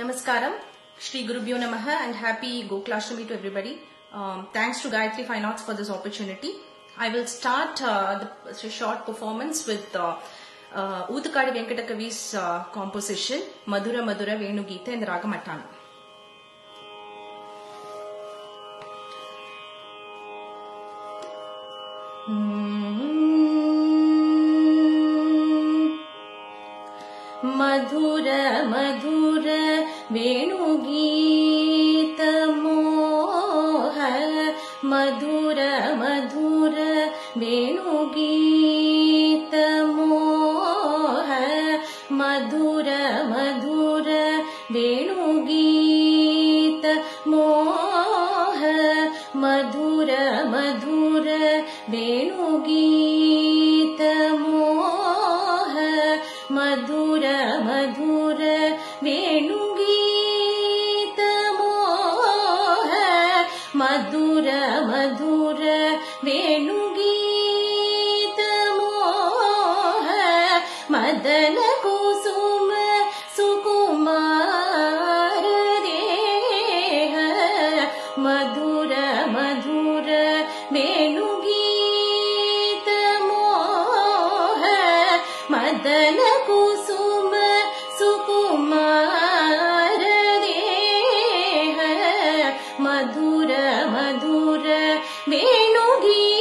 Namaskaram, Shri Gurubhyo Namaha and happy Goklashtami to everybody. Um, thanks to Gayatri Fine Arts for this opportunity. I will start uh, the short performance with uh, uh, Uthukadi Venkatakavi's uh, composition, Madhura Madhura Venu Geeta in the Raga Matana. Venu मधुर वेणुगी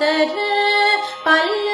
தரு பல்ல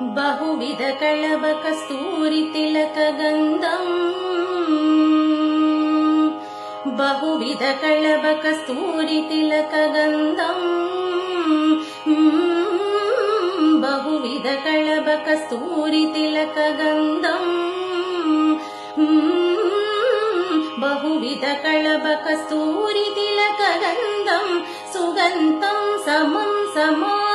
बहुविध कळबकस्तूरि तिलकगन्धम् बहुविध कळव कस्तूरि तिलकगन्धम् बहुविध कळबकस्तूरि तिलकगन्धम् बहुविध कळबकस्तूरि तिलकगन्धं सुगन्धं समम् सम।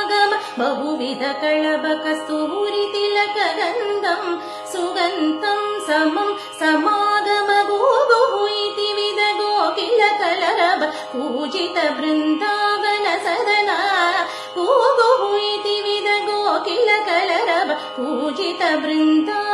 बहुविध कळब कस्तुभूरि तिलकगन्धम् सुगन्तं समं समागम गो गुहूयति विदगो किलकळरब पूजित वृन्दावन सदना पूगुहूति विद गोकिल कलरब पूजित Vrinda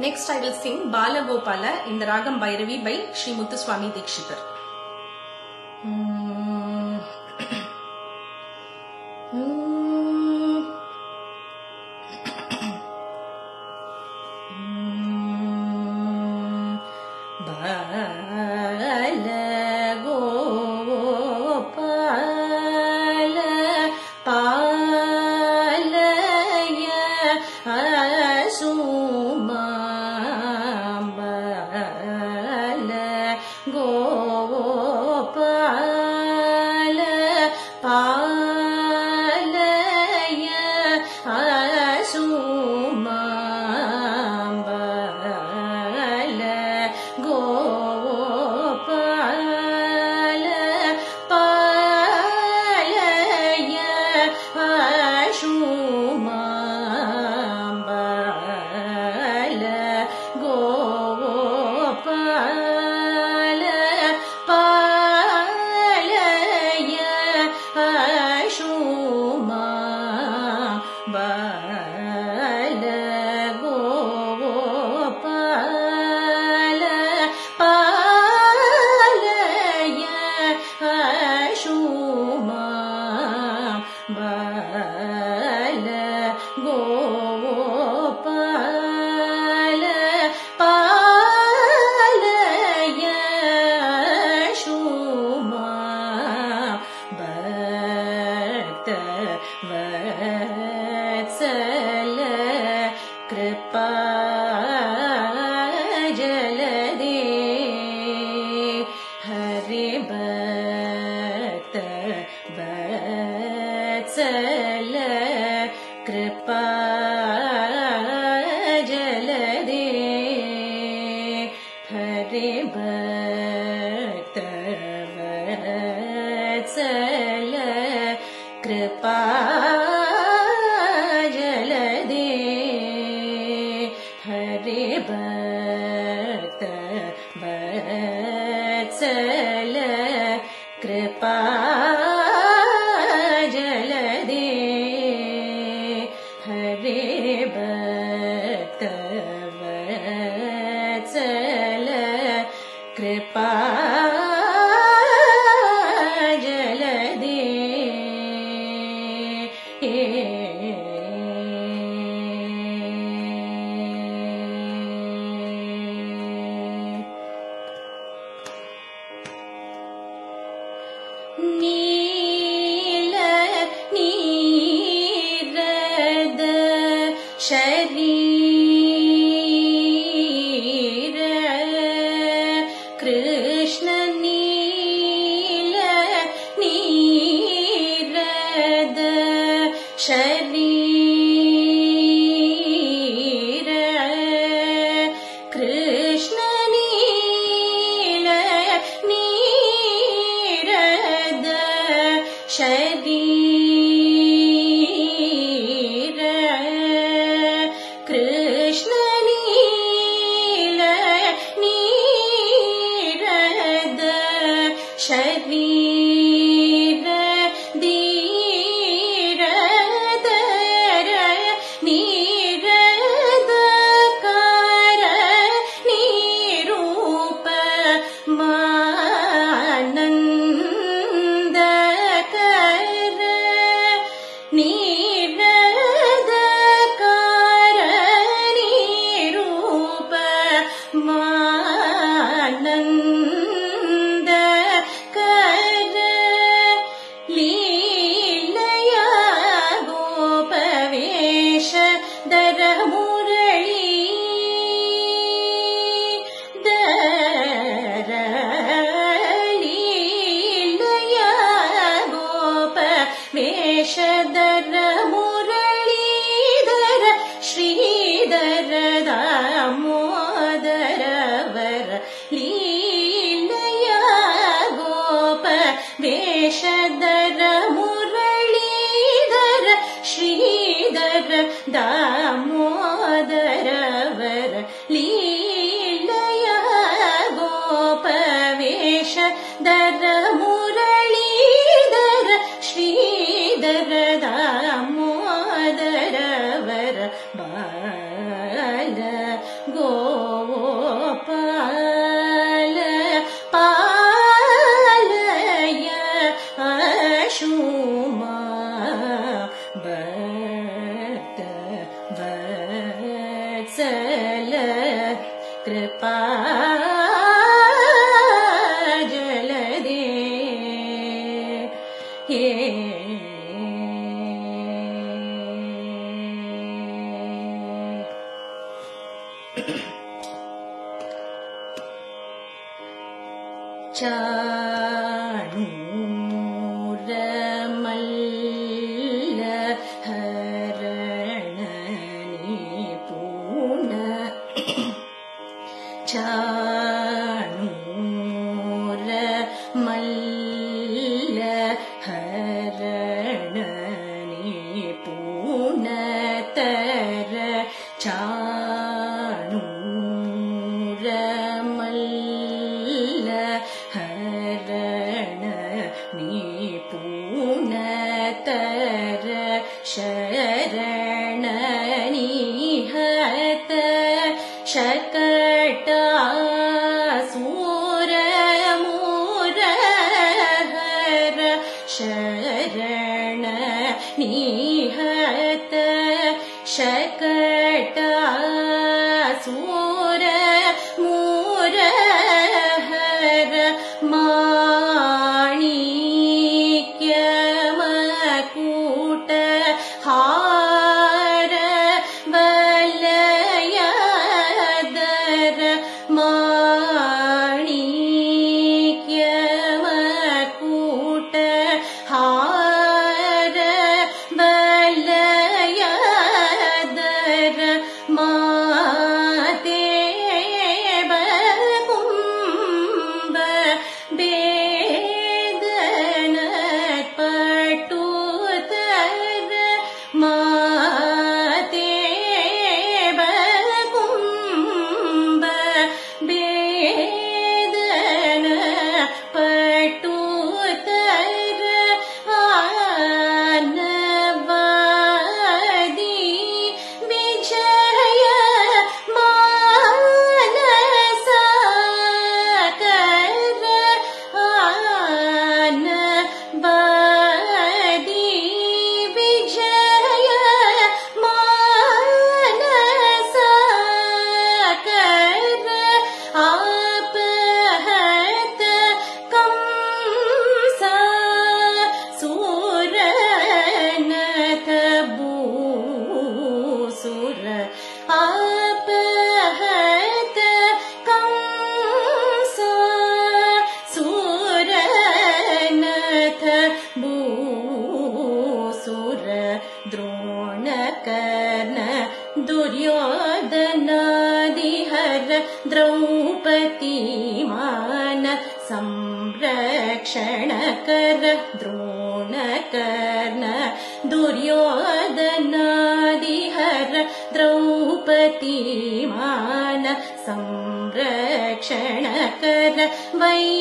Next I will sing Balagopala in the Ragam Bhairavi by Sri Muthuswami Dikshitar. മൂര മൂര दुर्योधनादिहर द्रौपदीमान संरक्षणकर द्रोणकर्ण Drona कर्ण दुर्योदनादिहर द्रौपतिमान संरक्षण वै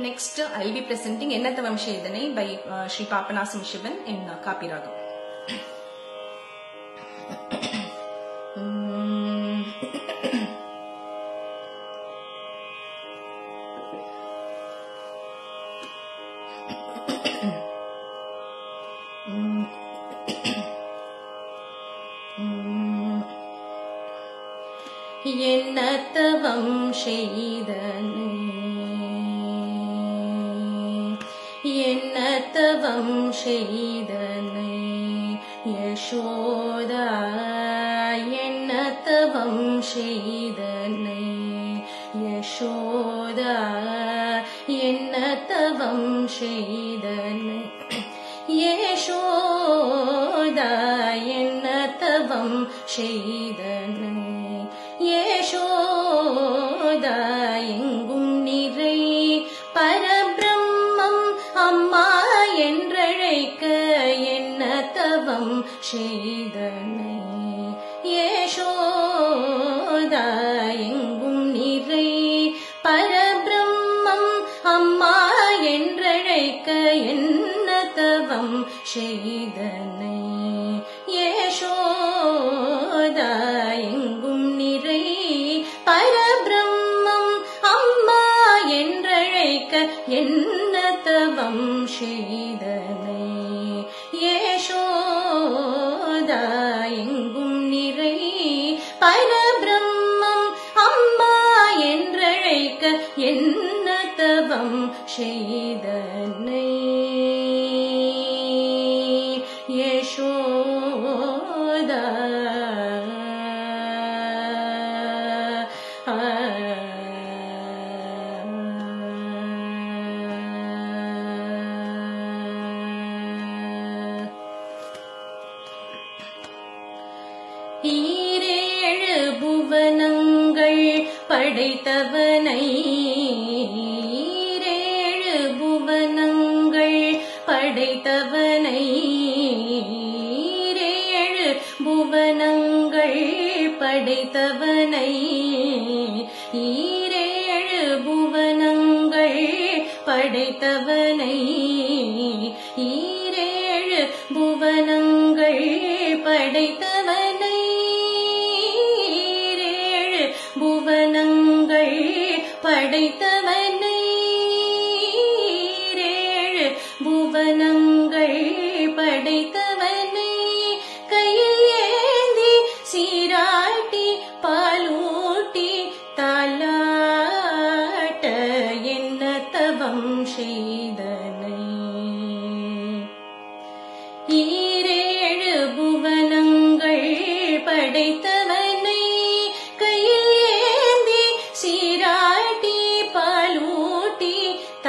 Next, I will be presenting Ennathavam Shedane by uh, Sri Papanasam Shivan in uh, Kapiragam. செய்தனை. Yashoda தவம் செய்தனை. யசோதா எங்கும் நிறை பரபிரம்மம் அம்மா என்றழைக்க என்ன தவம் செய்தனை. யசோதா செய்தனை. யசோதா எங்கும் நிறை பரபிரம்மம் அம்மா என்றழைக்க என்ன தவம் செய்தனை. யசோதா எங்கும் நிறை பரபிரம்மம் அம்மா என்றழைக்க என்ன தவம் செய்தனை. படைத்தவனை. ஈரேழு புவனங்கள் படைத்தவனை. ஈரேழு புவனங்கள் படைத்த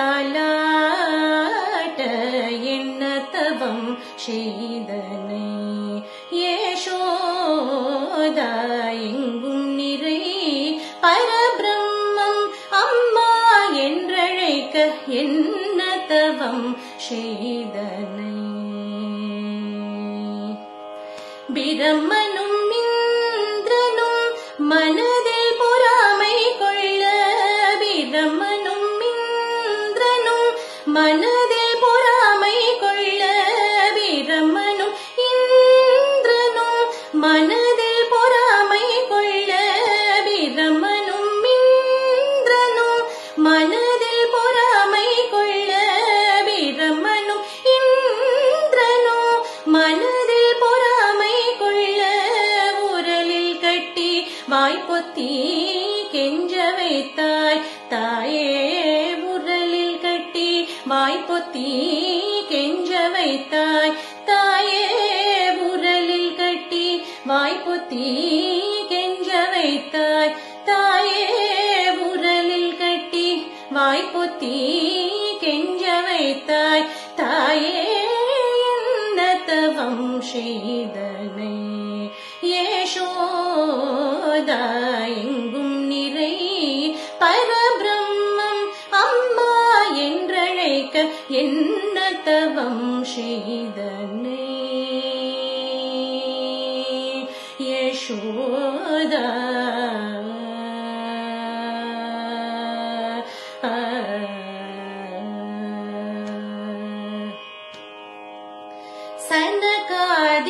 தாலாட்ட என்ன தவம் செய்தனை? யசோதா மனதில் பொறாமை கொள்ள முரலில் கட்டி வாய்ப்பொத்தி सङ्गकार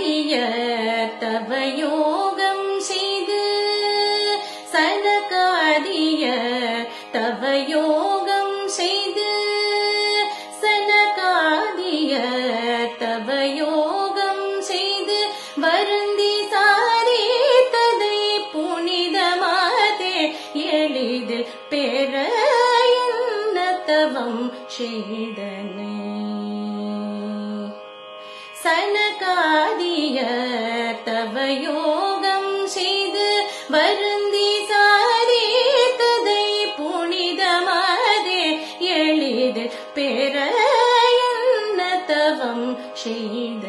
shade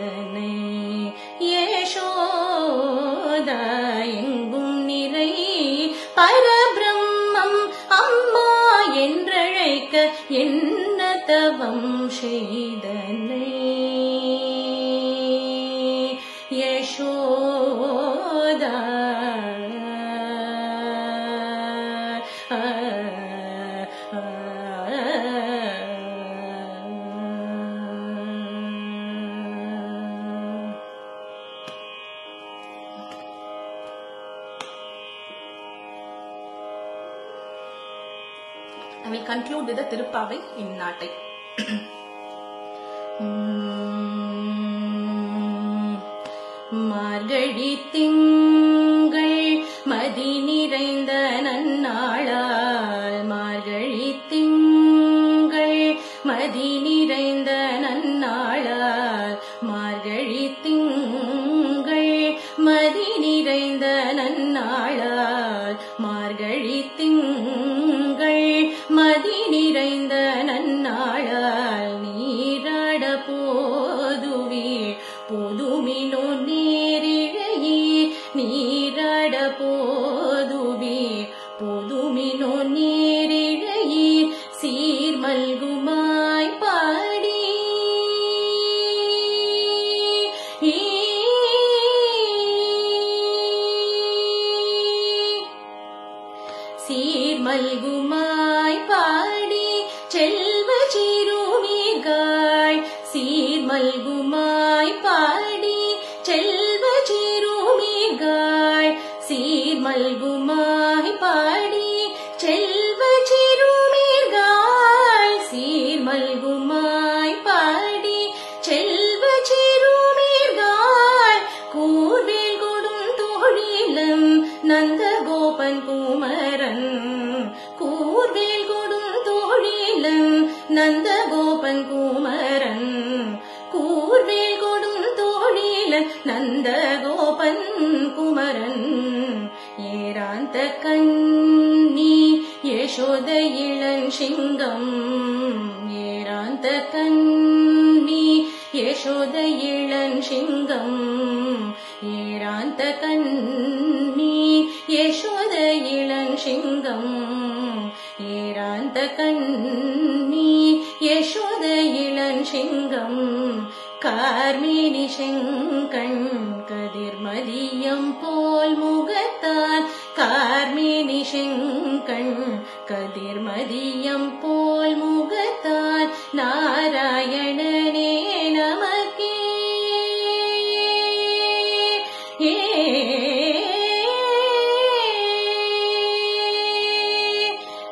இந்நாட்டை. மார்கழி திங்கள் மதி நிறைந்த நன்னாளா? Ibu. கண்ணி யசோத இளன் சிங்கம் ஏராந்த கண்ணி யசோத இளன் சிங்கம் ஏராந்த கண்ணி யசோத இளன் சிங்கம் ஏராந்த கண்ணி யசோத இளன் சிங்கம் கார்மேனி செங்கண் கதிர்மதியம் போல் மு செங்கண் கதிர்மதியம் போல் முகத்தான் நாராயணனே நமக்கே.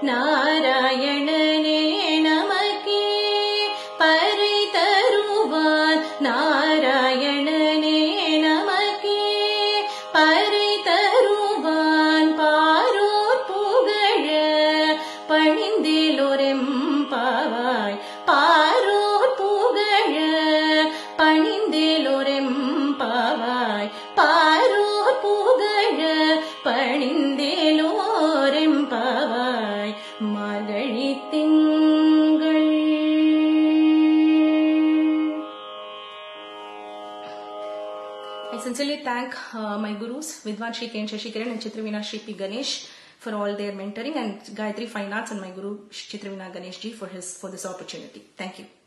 நாராயணனே நமக்கே. பறை தருவான் நாராயணனே uh, my gurus, Vidwan Shri Ken Shashikaran and Chitravina Shri P. Ganesh for all their mentoring and Gayatri Fine Arts and my guru Chitravina Ganesh ji for his for this opportunity. Thank you.